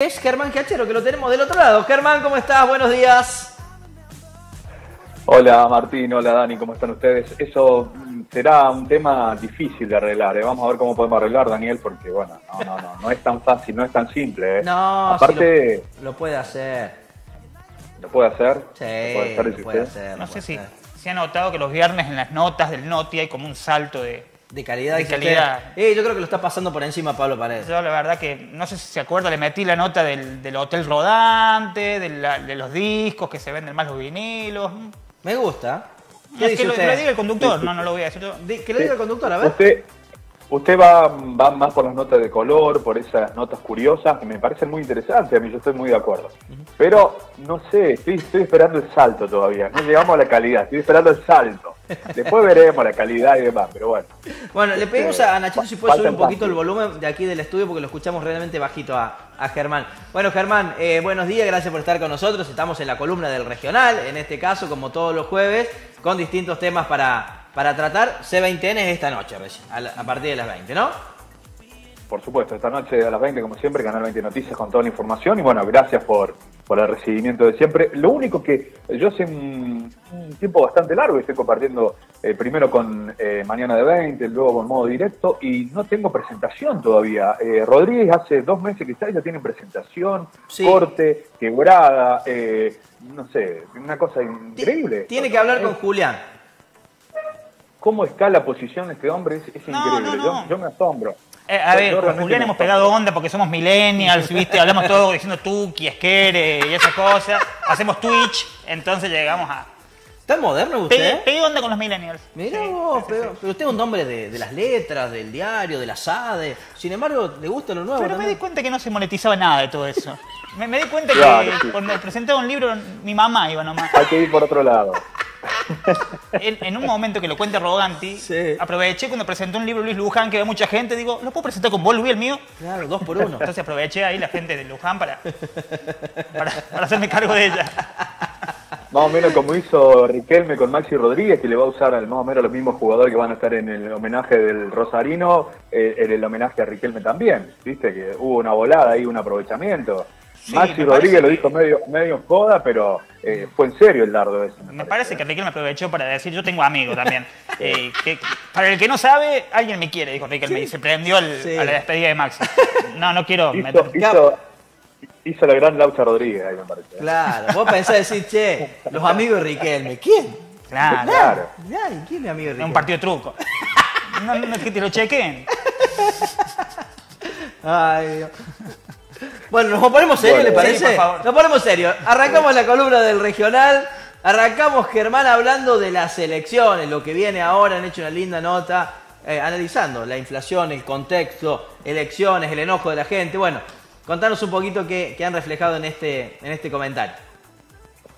Es Germán Cachero, que lo tenemos del otro lado. Germán, ¿cómo estás? Buenos días. Hola Martín, hola Dani, ¿cómo están ustedes? Eso será un tema difícil de arreglar, ¿eh? vamos a ver cómo podemos arreglar, Daniel, porque bueno, no, no, no, no es tan fácil, no es tan simple. ¿eh? No, aparte sí lo, lo, puede hacer. ¿Lo puede hacer? Sí, ¿Lo puede hacer, lo puede hacer no sé si se ha notado que los viernes en las notas del Noti hay como un salto de, de calidad. De calidad. Eh, yo creo que lo está pasando por encima Pablo Paredes. Yo la verdad que, no sé si se acuerda, le metí la nota del, del hotel rodante, de, la, de, los discos que se venden más los vinilos. Me gusta. ¿Qué es que lo, lo, diga el conductor, no, no lo voy a decir yo. Que lo diga el conductor, a ver. Usted, usted va, va más por las notas de color, por esas notas curiosas, que me parecen muy interesantes, a mí yo estoy muy de acuerdo. Pero, no sé, estoy, estoy esperando el salto todavía, no llegamos a la calidad, estoy esperando el salto. Después veremos la calidad y demás, pero bueno. Bueno, le pedimos a Nachito si puede subir un poquito el volumen de aquí del estudio porque lo escuchamos realmente bajito a, a Germán. Bueno, Germán, eh, buenos días, gracias por estar con nosotros. Estamos en la columna del regional, en este caso, como todos los jueves, con distintos temas para, para tratar. C20N es esta noche, a, a partir de las 20, ¿no? Por supuesto, esta noche a las 20, como siempre, Canal 20 Noticias con toda la información. Y bueno, gracias por, por el recibimiento de siempre. Lo único que yo hace un, un tiempo bastante largo estoy compartiendo eh, primero con eh, Mañana de 20, luego con modo directo y no tengo presentación todavía. Eh, Rodríguez hace dos meses que está y ya tiene presentación, sí. corte, quebrada, no sé, una cosa increíble. Tiene que hablar con Julián. ¿Cómo está la posición de este hombre? Es, es no, increíble, no, no. Yo, yo me asombro. Eh, a ver, con Julián hemos pegado onda porque somos millennials, ¿viste? Hablamos todo diciendo Tuki, Esquere y esas cosas. Hacemos Twitch, entonces llegamos a. ¿Está moderno usted? Pegue onda con los millennials. Mira sí, vos, pero, sí. pero, usted es un hombre de, de, las letras, del diario, de la SADE. Sin embargo, ¿le gusta lo nuevo? Pero también? me di cuenta que no se monetizaba nada de todo eso. Me, me di cuenta claro, que sí. cuando presentaba un libro, mi mamá iba nomás. Hay que ir por otro lado. En, en, un momento que lo cuenta Roganti, sí. aproveché cuando presentó un libro Luis Luján que ve mucha gente, digo, ¿lo puedo presentar con vos, Luis, el mío? Claro, dos por uno. Entonces aproveché ahí la gente de Luján para, para, para hacerme cargo de ella. Más o menos como hizo Riquelme con Maxi Rodríguez, que le va a usar al, más o menos los mismos jugadores que van a estar en el homenaje del Rosarino, eh, en el homenaje a Riquelme también. Viste que hubo una volada ahí, un aprovechamiento. Sí, Maxi Rodríguez lo dijo medio, medio en joda, pero eh, fue en serio el dardo ese. Me, me parece que Riquelme aprovechó para decir, yo tengo amigos también. eh, que, para el que no sabe, alguien me quiere, dijo Riquelme, sí. y se prendió al, sí. a la despedida de Maxi. No, no quiero hizo, meter... hizo, hizo, la gran Laucha Rodríguez ahí, me parece. Claro, vos pensás decir, che, los amigos de Riquelme, ¿quién? Claro. claro. claro. ¿Quién es mi amigo de Riquelme? Un partido de truco. No, no, que te lo chequen. Ay, Dios. Bueno, nos ponemos serio, bueno, ¿le parece? Sí, nos ponemos serio. Arrancamos la columna del regional. Arrancamos, Germán, hablando de las elecciones, lo que viene ahora. Han hecho una linda nota eh, analizando la inflación, el contexto, elecciones, el enojo de la gente. Bueno, contanos un poquito qué, qué han reflejado en este, en este comentario.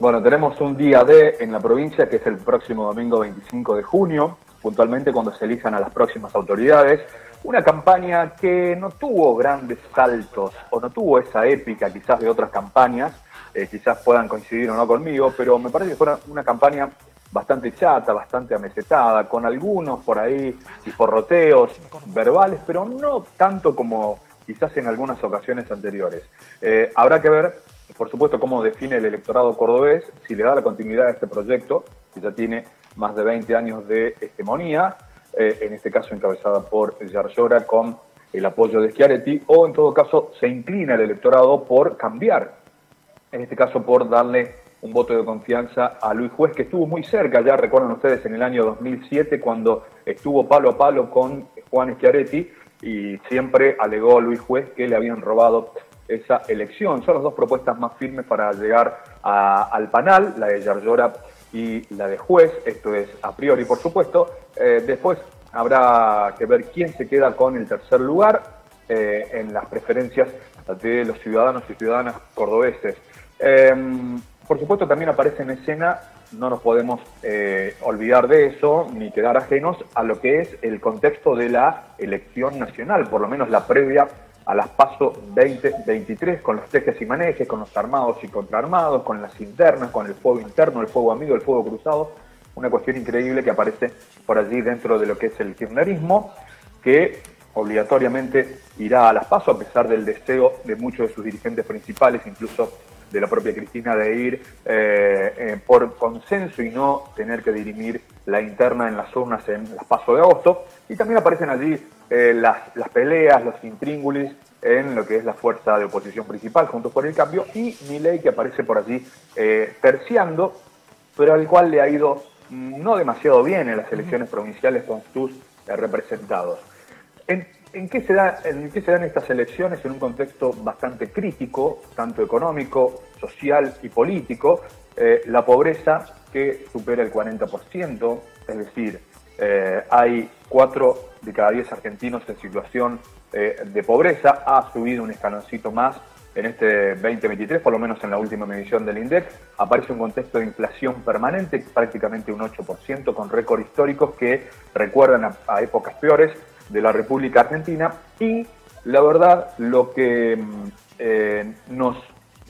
Bueno, tenemos un día D en la provincia que es el próximo domingo 25 de junio, puntualmente cuando se elijan a las próximas autoridades. Una campaña que no tuvo grandes saltos o no tuvo esa épica quizás de otras campañas, eh, quizás puedan coincidir o no conmigo, pero me parece que fue una, campaña bastante chata, bastante amesetada, con algunos por ahí porroteos verbales, pero no tanto como quizás en algunas ocasiones anteriores. Eh, habrá que ver, por supuesto, cómo define el electorado cordobés, si le da la continuidad a este proyecto, que ya tiene más de 20 años de hegemonía, eh, en este caso encabezada por Yarlora con el apoyo de Schiaretti, o en todo caso se inclina el electorado por cambiar, en este caso por darle un voto de confianza a Luis Juez, que estuvo muy cerca, ya recuerdan ustedes, en el año 2007, cuando estuvo palo a palo con Juan Schiaretti, y siempre alegó Luis Juez que le habían robado esa elección. Son las dos propuestas más firmes para llegar a, al panal, la de Yarlora y la de juez, esto es a priori por supuesto. Eh, después habrá que ver quién se queda con el tercer lugar eh, en las preferencias de los ciudadanos y ciudadanas cordobeses. Eh, por supuesto también aparece en escena, no nos podemos olvidar de eso, ni quedar ajenos a lo que es el contexto de la elección nacional, por lo menos la previa a las PASO 2023, con los tejes y manejes, con los armados y contraarmados, con las internas, con el fuego interno, el fuego amigo, el fuego cruzado, una cuestión increíble que aparece por allí dentro de lo que es el kirchnerismo, que obligatoriamente irá a las PASO a pesar del deseo de muchos de sus dirigentes principales, incluso de la propia Cristina, de ir eh, eh, por consenso y no tener que dirimir la interna en las urnas en las PASO de agosto. Y también aparecen allí eh, las, las, peleas, los intríngulis en lo que es la fuerza de oposición principal, Juntos por el Cambio, y Milei que aparece por allí terciando, pero al cual le ha ido no demasiado bien en las elecciones provinciales con sus representados. ¿En, ¿En qué se dan estas elecciones en un contexto bastante crítico, tanto económico, social y político? Eh, la pobreza que supera el 40%, es decir, eh, hay 4 de cada 10 argentinos en situación eh, de pobreza, ha subido un escaloncito más en este 2023, por lo menos en la última medición del INDEC, aparece un contexto de inflación permanente, prácticamente un 8%, con récords históricos que recuerdan a, épocas peores de la República Argentina. Y la verdad, lo que mm, eh, nos,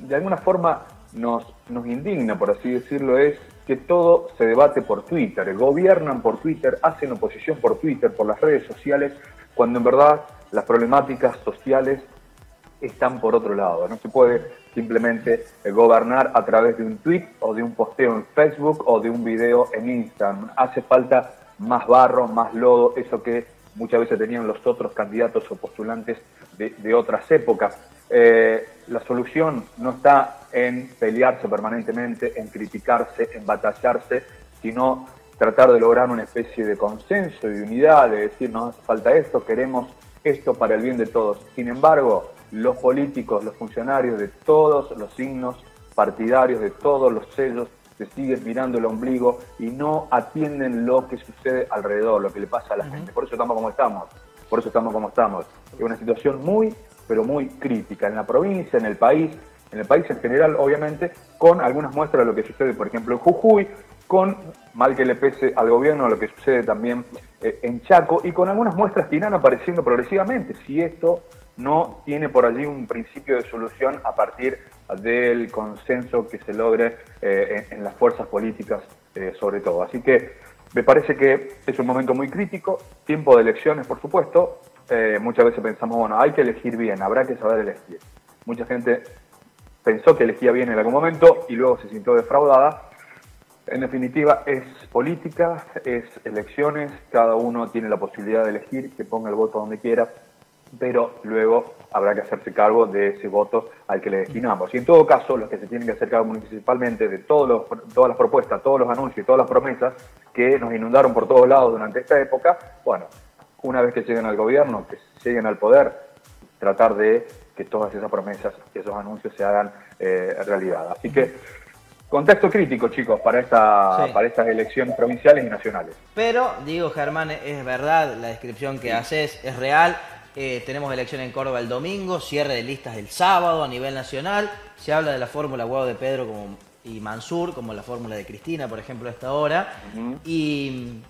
de alguna forma, nos, nos indigna, por así decirlo, es que todo se debate por Twitter. Gobiernan por Twitter, hacen oposición por Twitter, por las redes sociales, cuando en verdad las problemáticas sociales están por otro lado. No se puede simplemente eh, gobernar a través de un tweet o de un posteo en Facebook o de un video en Instagram. Hace falta más barro, más lodo, eso que muchas veces tenían los otros candidatos o postulantes de, otras épocas. Eh, la solución no está en pelearse permanentemente, en criticarse, en batallarse, sino tratar de lograr una especie de consenso y de unidad, de decir, no hace falta esto, queremos esto para el bien de todos. Sin embargo, los políticos, los funcionarios de todos los signos partidarios, de todos los sellos, se siguen mirando el ombligo y no atienden lo que sucede alrededor, lo que le pasa a la gente. Por eso estamos como estamos, por eso estamos como estamos. Es una situación muy, pero muy crítica en la provincia, en el país, en el país en general, obviamente, con algunas muestras de lo que sucede, por ejemplo, en Jujuy, con, mal que le pese al gobierno, lo que sucede también eh, en Chaco, y con algunas muestras que irán apareciendo progresivamente. Si esto no tiene por allí un principio de solución a partir del consenso que se logre eh, en, las fuerzas políticas eh, sobre todo. Así que me parece que es un momento muy crítico, tiempo de elecciones por supuesto, eh, muchas veces pensamos, bueno, hay que elegir bien, habrá que saber elegir. Mucha gente pensó que elegía bien en algún momento y luego se sintió defraudada. En definitiva, es política, es elecciones, cada uno tiene la posibilidad de elegir, que ponga el voto donde quiera pero luego habrá que hacerse cargo de ese voto al que le destinamos. Y en todo caso, los que se tienen que hacer cargo municipalmente de todos todas las propuestas, todos los anuncios y todas las promesas que nos inundaron por todos lados durante esta época, bueno, una vez que lleguen al gobierno, que lleguen al poder, tratar de que todas esas promesas y esos anuncios se hagan eh, realidad. Así que contexto crítico, chicos, para, esta, para estas elecciones provinciales y nacionales. Pero, digo, Germán, es verdad, la descripción que haces es real. Eh, tenemos elección en Córdoba el domingo, cierre de listas el sábado a nivel nacional. Se habla de la fórmula Guado de Pedro como, y Mansur, como la fórmula de Cristina, por ejemplo, a esta hora. Y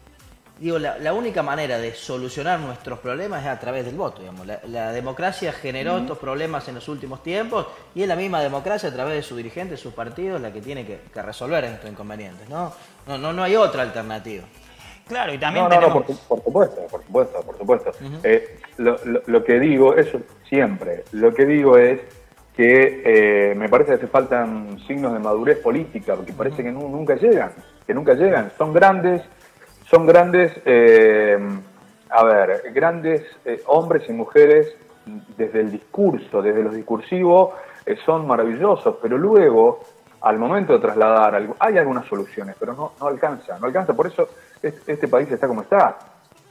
digo, la, única manera de solucionar nuestros problemas es a través del voto. Digamos. La, democracia generó estos problemas en los últimos tiempos y es la misma democracia a través de sus dirigentes, sus partidos, la que tiene que, resolver estos inconvenientes. ¿no? No, no, no hay otra alternativa. Claro, y también no, no, por, supuesto, por supuesto, por supuesto. Eh, lo, que digo, eso siempre, lo que digo es que eh, me parece que hace faltan signos de madurez política, porque parece que nunca llegan, que nunca llegan. Son grandes, son grandes, eh, a ver, grandes hombres y mujeres desde el discurso, desde los discursivos, son maravillosos, pero luego al momento de trasladar algo, hay algunas soluciones, pero no, no alcanza, no alcanza. Por eso este, país está como está.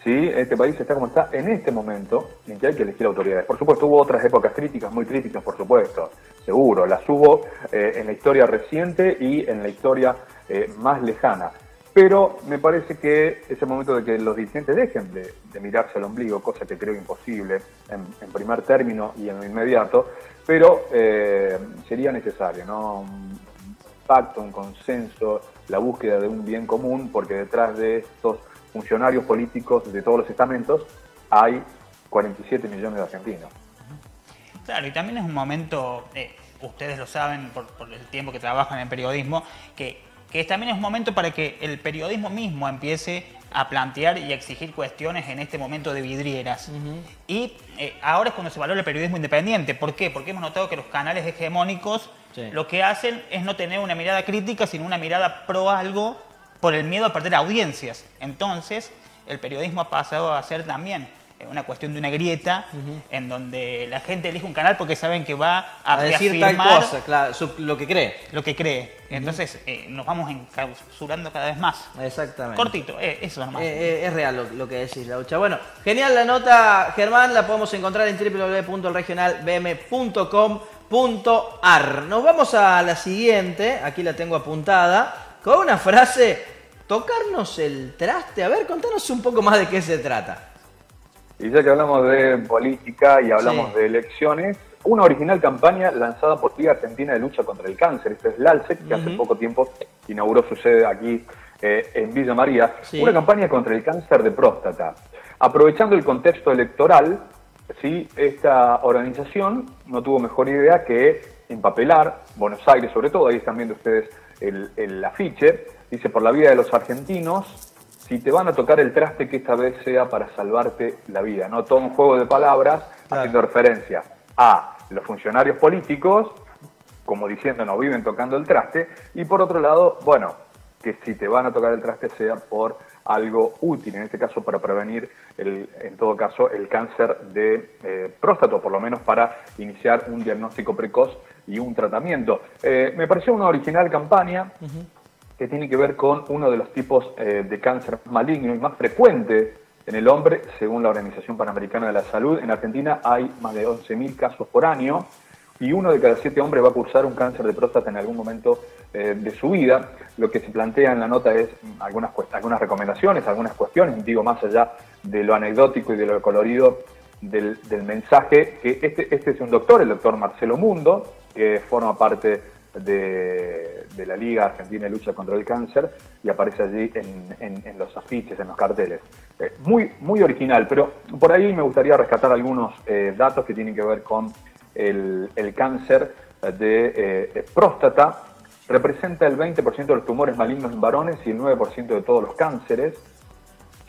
¿sí? Este país está como está en este momento en que hay que elegir autoridades. Por supuesto, hubo otras épocas críticas, muy críticas, por supuesto, seguro. Las hubo eh, en la historia reciente y en la historia eh, más lejana. Pero me parece que es el momento de que los dirigentes dejen de, mirarse al ombligo, cosa que creo imposible en, primer término y en lo inmediato, pero eh, sería necesario, ¿no? pacto, un consenso, la búsqueda de un bien común, porque detrás de estos funcionarios políticos de todos los estamentos hay 47 millones de argentinos. Claro, y también es un momento, eh, ustedes lo saben por, el tiempo que trabajan en periodismo, que que también es un momento para que el periodismo mismo empiece a plantear y a exigir cuestiones en este momento de vidrieras. Y eh, ahora es cuando se valora el periodismo independiente. ¿Por qué? Porque hemos notado que los canales hegemónicos lo que hacen es no tener una mirada crítica, sino una mirada pro algo por el miedo a perder audiencias. Entonces, el periodismo ha pasado a ser también una cuestión de una grieta en donde la gente elige un canal porque saben que va a, a decir tal cosa, claro, lo que cree. Lo que cree. Entonces eh, nos vamos encausurando cada vez más. Exactamente. Cortito, eh, eso es más. Eh, es real lo, que decís, Laucha. Bueno, genial la nota, Germán, la podemos encontrar en www.regionalbm.com.ar. Nos vamos a la siguiente, aquí la tengo apuntada, con una frase, tocarnos el traste. A ver, contanos un poco más de qué se trata. Y ya que hablamos de política y hablamos de elecciones, una original campaña lanzada por Liga Argentina de Lucha contra el Cáncer, este es LALSEC, que hace poco tiempo inauguró su sede aquí eh, en Villa María, una campaña contra el cáncer de próstata. Aprovechando el contexto electoral, ¿sí? esta organización no tuvo mejor idea que empapelar, Buenos Aires sobre todo, ahí están viendo ustedes el, el afiche, dice por la vida de los argentinos, si te van a tocar el traste, que esta vez sea para salvarte la vida. No todo un juego de palabras haciendo referencia a los funcionarios políticos, como diciendo no viven tocando el traste, y por otro lado, bueno, que si te van a tocar el traste sea por algo útil, en este caso para prevenir, el, en todo caso, el cáncer de eh, próstata, por lo menos para iniciar un diagnóstico precoz y un tratamiento. Eh, me pareció una original campaña que tiene que ver con uno de los tipos eh, de cáncer maligno y más frecuente en el hombre, según la Organización Panamericana de la Salud. En Argentina hay más de 11.000 casos por año y uno de cada siete hombres va a cursar un cáncer de próstata en algún momento eh, de su vida. Lo que se plantea en la nota es algunas, algunas recomendaciones, algunas cuestiones, digo, más allá de lo anecdótico y de lo colorido del, mensaje, que este, este es un doctor, el doctor Marcelo Mundo, que forma parte de, la Liga Argentina de Lucha contra el Cáncer y aparece allí en, los afiches, en los carteles. Eh, muy, muy original, pero por ahí me gustaría rescatar algunos eh, datos que tienen que ver con el, cáncer de eh, próstata. Representa el 20% de los tumores malignos en varones y el 9% de todos los cánceres.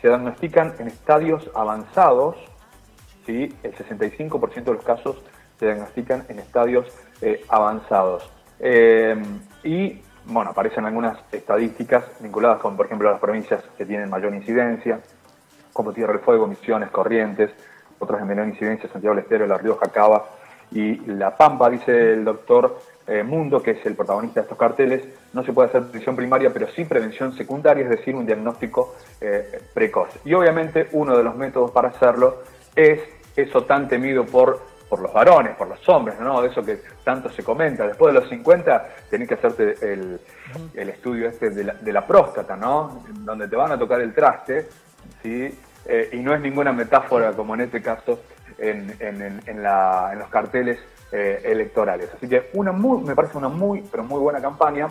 Se diagnostican en estadios avanzados, ¿sí? el 65% de los casos se diagnostican en estadios avanzados. Eh, y bueno, aparecen algunas estadísticas vinculadas con, por ejemplo, las provincias que tienen mayor incidencia, como Tierra del Fuego, Misiones, Corrientes, otras de menor incidencia, Santiago del Estero, La Rioja, Cava y La Pampa, dice el doctor eh, Mundo, que es el protagonista de estos carteles, no se puede hacer prevención primaria, pero sí prevención secundaria, es decir, un diagnóstico eh, precoz. Y obviamente uno de los métodos para hacerlo es eso tan temido por por los varones, por los hombres, ¿no? De eso que tanto se comenta. Después de los 50 tenés que hacerte el, estudio este de la, próstata, ¿no? Donde te van a tocar el traste, ¿sí? Eh, y no es ninguna metáfora como en este caso en, los carteles eh, electorales. Así que una muy, me parece una muy, pero muy buena campaña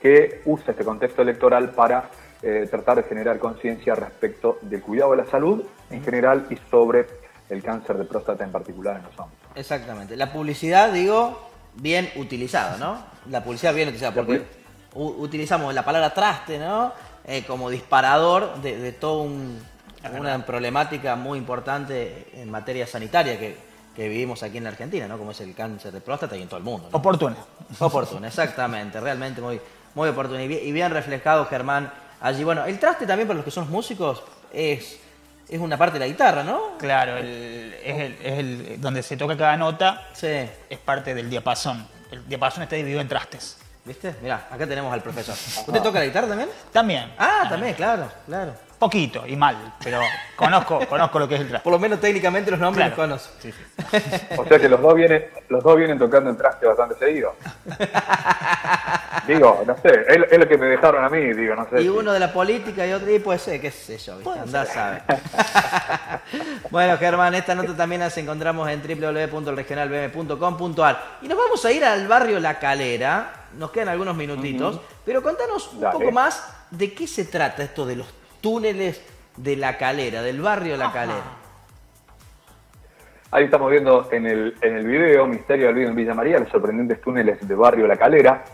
que usa este contexto electoral para eh, tratar de generar conciencia respecto del cuidado de la salud en general y sobre el cáncer de próstata en particular en los hombres. Exactamente. La publicidad, digo, bien utilizada, ¿no? La publicidad bien utilizada, porque utilizamos la palabra traste, ¿no? Eh, como disparador de, de toda una problemática muy importante en materia sanitaria que, vivimos aquí en la Argentina, ¿no? Como es el cáncer de próstata y en todo el mundo. Oportuna. Oportuna, exactamente. Realmente muy, muy oportuna. Y bien, reflejado, Germán, allí. Bueno, el traste también para los que son músicos es es una parte de la guitarra, ¿no? Claro, es, el, donde se toca cada nota, sí. es parte del diapasón. El diapasón está dividido en trastes. ¿Viste? Mirá, acá tenemos al profesor. ¿Usted toca la guitarra también? También. Ah, también, claro, claro. Poquito y mal, pero conozco, conozco lo que es el traste. Por lo menos técnicamente los nombres los conozco. O sea que los dos vienen, los dos vienen tocando en traste bastante seguido. digo, no sé, es, lo que me dejaron a mí, digo, no sé. Y uno de la política y otro, y puede ser, qué sé yo, ¿viste? Andá sabe. bueno, Germán, esta nota también las encontramos en www.regionalbm.com.ar. Y nos vamos a ir al barrio La Calera, nos quedan algunos minutitos, pero contanos un poco más de qué se trata esto de los túneles de La Calera, del barrio La Calera. Ahí estamos viendo en el, en el video, Misterio del Video en Villa María, los sorprendentes túneles del barrio La Calera.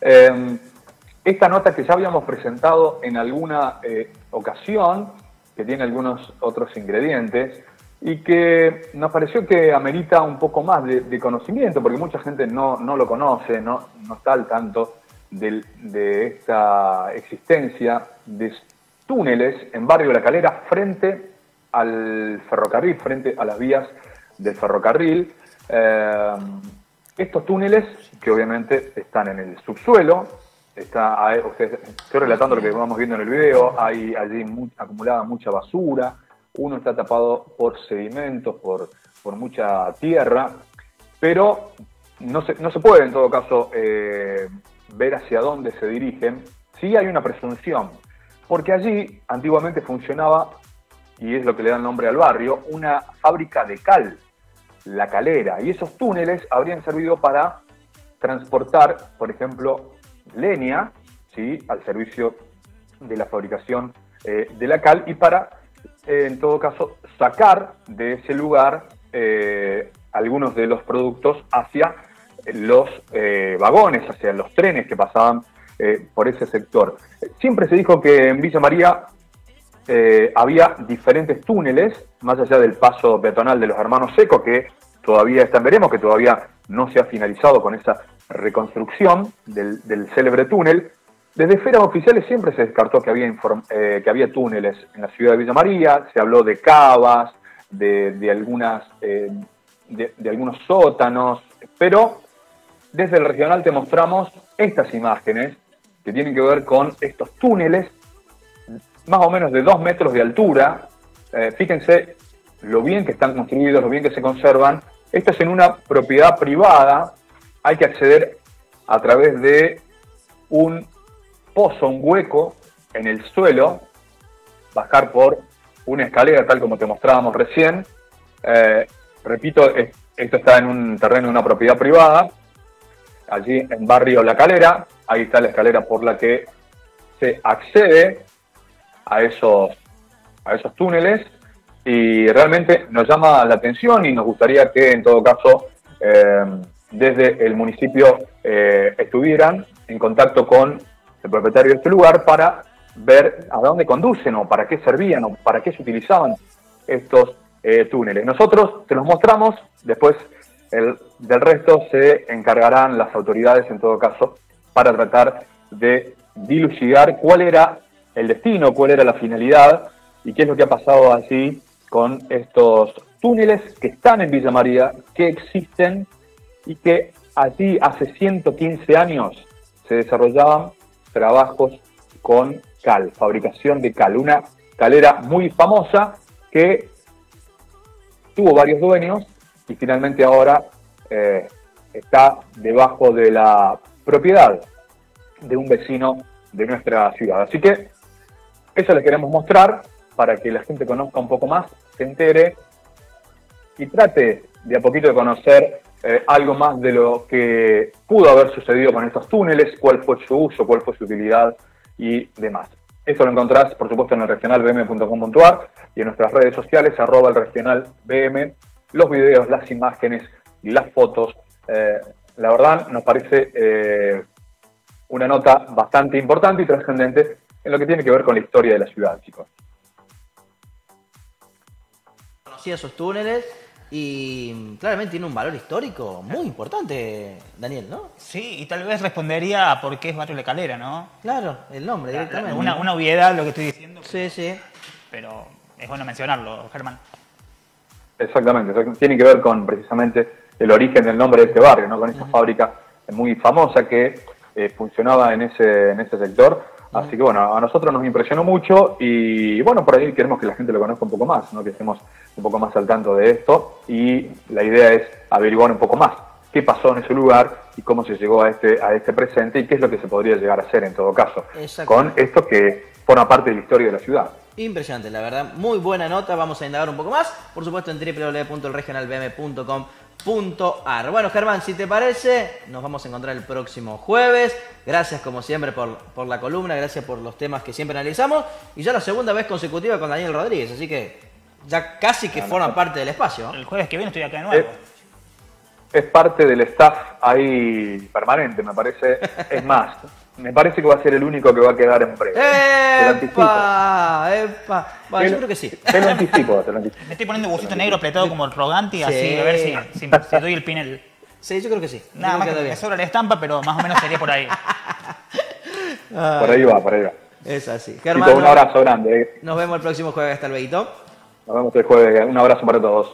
Em, esta nota que ya habíamos presentado en alguna eh, ocasión, que tiene algunos otros ingredientes, y que nos pareció que amerita un poco más de, conocimiento, porque mucha gente no, lo conoce, no, no está al tanto de, de esta existencia de túneles en Barrio de la Calera frente al ferrocarril, frente a las vías del ferrocarril. Eh, estos túneles, que obviamente están en el subsuelo, está, estoy relatando lo que vamos viendo en el video, hay allí acumulada mucha basura, uno está tapado por sedimentos, por, por mucha tierra, pero no se, no se puede en todo caso eh, ver hacia dónde se dirigen. Sí hay una presunción, porque allí antiguamente funcionaba, y es lo que le da el nombre al barrio, una fábrica de cal, la calera, y esos túneles habrían servido para transportar, por ejemplo, leña, ¿sí? al servicio de la fabricación eh, de la cal y para, eh, en todo caso, sacar de ese lugar eh, algunos de los productos hacia los vagones, hacia los trenes que pasaban por ese sector. Siempre se dijo que en Villa María había diferentes túneles, más allá del paso peatonal de los hermanos Seco, que todavía están, veremos que todavía no se ha finalizado con esa reconstrucción del, célebre túnel. Desde esferas oficiales siempre se descartó que había, eh, que había túneles en la ciudad de Villa María, se habló de cavas, de, algunas, eh, de, algunos sótanos, pero desde el regional te mostramos estas imágenes que tienen que ver con estos túneles, más o menos de dos metros de altura. Eh, fíjense lo bien que están construidos, lo bien que se conservan. Esto es en una propiedad privada hay que acceder a través de un pozo, un hueco en el suelo, bajar por una escalera tal como te mostrábamos recién. Eh, repito, esto está en un terreno de una propiedad privada, allí en barrio La Calera, ahí está la escalera por la que se accede a esos, a esos túneles y realmente nos llama la atención y nos gustaría que en todo caso eh, desde el municipio eh, estuvieran en contacto con el propietario de este lugar para ver a dónde conducen o para qué servían o para qué se utilizaban estos eh, túneles. Nosotros te los mostramos, después el, del resto se encargarán las autoridades en todo caso para tratar de dilucidar cuál era el destino, cuál era la finalidad y qué es lo que ha pasado así con estos túneles que están en Villa María, que existen y que allí hace 115 años se desarrollaban trabajos con cal, fabricación de cal, una calera muy famosa que tuvo varios dueños y finalmente ahora eh, está debajo de la propiedad de un vecino de nuestra ciudad. Así que eso les queremos mostrar para que la gente conozca un poco más, se entere y trate de a poquito de conocer eh, algo más de lo que pudo haber sucedido con estos túneles, cuál fue su uso, cuál fue su utilidad y demás. Esto lo encontrás, por supuesto, en el regionalbm.com.ar y en nuestras redes sociales, arroba el regionalbm, los videos, las imágenes y las fotos. Eh, la verdad, nos parece eh, una nota bastante importante y trascendente en lo que tiene que ver con la historia de la ciudad, chicos. Conocí esos túneles, y claramente tiene un valor histórico muy importante, Daniel, ¿no? Sí, y tal vez respondería a por qué es Barrio La Calera, ¿no? Claro, el nombre directamente. Una, una obviedad lo que estoy diciendo. Sí, sí. Pero es bueno mencionarlo, Germán. Exactamente, tiene que ver con precisamente el origen del nombre de este barrio, ¿no? Con esta fábrica muy famosa que eh, funcionaba en ese, en ese sector Así que bueno, a nosotros nos impresionó mucho y bueno, por ahí queremos que la gente lo conozca un poco más, ¿no? que estemos un poco más al tanto de esto y la idea es averiguar un poco más qué pasó en ese lugar y cómo se llegó a este, a este presente y qué es lo que se podría llegar a hacer en todo caso con esto que forma parte de la historia de la ciudad. Impresionante, la verdad. Muy buena nota. Vamos a indagar un poco más. Por supuesto, en www.elregionalbm.com ar. Bueno, Germán, si te parece, nos vamos a encontrar el próximo jueves. Gracias, como siempre, por, por, la columna, gracias por los temas que siempre analizamos. Y ya la segunda vez consecutiva con Daniel Rodríguez, así que ya casi que forma parte del espacio. El jueves que viene estoy acá de nuevo. Es, parte del staff ahí permanente, me parece. Es más, me parece que va a ser el único que va a quedar en breve. ¡Epa! ¡Epa! Bueno, yo creo que sí. Te lo anticipo, te lo anticipo. Me estoy poniendo busito negro apretado como el Roganti, así a ver si, si, si doy el Pinel. Sí, yo creo que sí. Nada más que me sobra la estampa, pero más o menos sería por ahí. por ahí va, por ahí va. Es así. un abrazo grande. Eh. Nos vemos el próximo jueves. Hasta luego. Nos vemos el jueves. Un abrazo para todos.